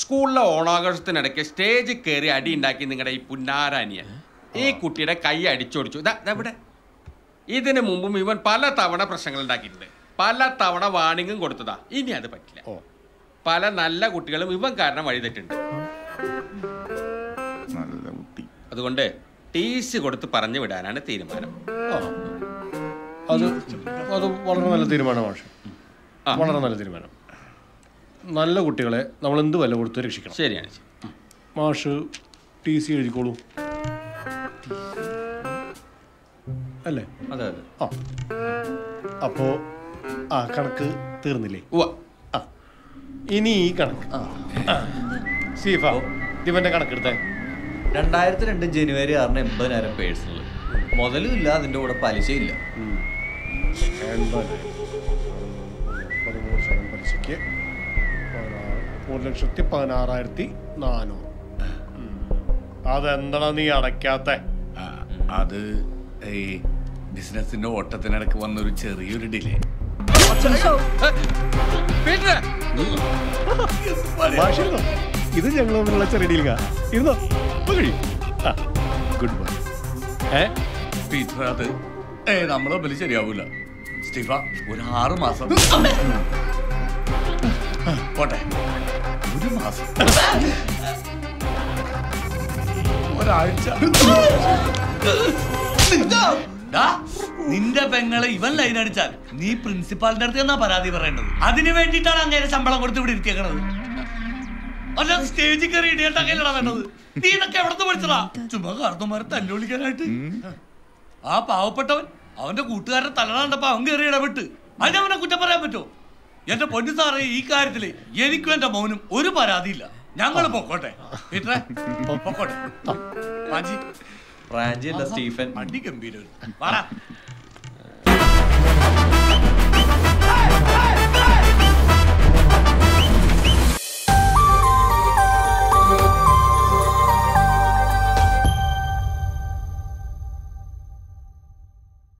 സ്കൂളിലെ ഓണാഘോഷത്തിനിടയ്ക്ക് സ്റ്റേജിൽ കയറി അടി ഉണ്ടാക്കി നിങ്ങളുടെ ഈ പുന്നാരാനിയ. ഈ കുട്ടിയുടെ കൈ അടിച്ചോടിച്ചു. ഇതാ ഇവിടെ. ഇതിനു മുമ്പും ഇവൻ പല തവണ പ്രശ്നങ്ങൾ ഉണ്ടാക്കിയിട്ടുണ്ട്. പല തവണ വാണിങ്ങും കൊടുത്തതാ. ഇനി അത് പറ്റില്ല. പല നല്ല കുട്ടികളും ഇവൻ കാരണം വഴിതെറ്റുണ്ട് അതുകൊണ്ട് ടി സി കൊടുത്ത് പറഞ്ഞു വിടാനാണ് തീരുമാനം. അത് അത് വളരെ നല്ല തീരുമാനമാണ് ആ. വളരെ നല്ല തീരുമാനം. നല്ല കുട്ടികളെ നമ്മൾ എന്ത് വില കൊടുത്ത് രക്ഷിക്കണം? ശരിയാണ് ശരി. മാഷ് ടി സി എഴുതിക്കോളൂ. അല്ലേ? അതെ അതെ. ആ. അപ്പോ ആ കണക്ക് തീർന്നില്ലേ? ഉവ്വ. ആ. ഇനി ഈ കണക്ക്. ആ. സീഫ കണക്ക് കണക്കെടുത്തേ. രണ്ടായിരത്തി രണ്ട് ജനുവരി ആറിന് എൺപതിനായിരം പേഴ്സണൽ മുതലും ഇല്ല അതിന്റെ കൂടെ പലിശയില്ല എൺപതിനായിരം. പതിമൂന്ന് ശതമാനം പലിശയ്ക്ക് പതിനാറ്. ഒരു ലക്ഷത്തി പതിനാറായിരത്തി നാനൂറ് അതെന്താ നീ അടയ്ക്കാത്ത? അത് ഈ ബിസിനസിന്റെ ഓട്ടത്തിനിടക്ക് വന്നൊരു ചെറിയൊരു ഡിലേ. ഇത് ഞങ്ങൾ തമ്മിലുള്ള ചെറിയ ഡീലിങ്ങാ. ഇരുന്നോ? ഗുഡ് ബൈ ഏ? പീറ്റർ അത് ഏ നമ്മളെ തമ്മിൽ ശരിയാവൂല. സ്റ്റീഫ ഒരു ആറ് മാസം. പോട്ടെ. ഒരു മാസം. ഒരാഴ്ച. നിന്റെ പെങ്ങളെ ഇവൻ ലൈൻ അടിച്ചാൽ നീ പ്രിൻസിപ്പാളിന്റെ അടുത്ത് എന്നാ പരാതി പറയേണ്ടത്? അതിന് വേണ്ടിയിട്ടാണ് അങ്ങേരെ ശമ്പളം കൊടുത്ത് ഇവിടെ ഇരിക്കണത് അല്ല സ്റ്റേജിൽ കയറി ഇടിയണ്ടാക്കലടാ വേണ്ടത്. നീ ഇതൊക്കെ എവിടുന്ന് പഠിച്ചടാ? ചുമ്മാ കാർന്നമാരെ തല്ലുവിളിക്കാനായിട്ട് ആ പാവപ്പെട്ടവൻ അവന്റെ കൂട്ടുകാരൻ തലടാണ്ടപ്പോ അവൻ കയറി ഇടപെട്ട് അവനെ കുറ്റം പറയാൻ പറ്റുമോ? എന്റെ പൊന്നു സാറേ ഈ കാര്യത്തിൽ എനിക്കും എന്റെ മൗനും ഒരു പരാതിയില്ല. ഞങ്ങൾ പൊക്കോട്ടെ. പൊക്കോട്ടെ. റാഞ്ചി അല്ല സ്റ്റീഫൻ. അടി ഗംഭീരം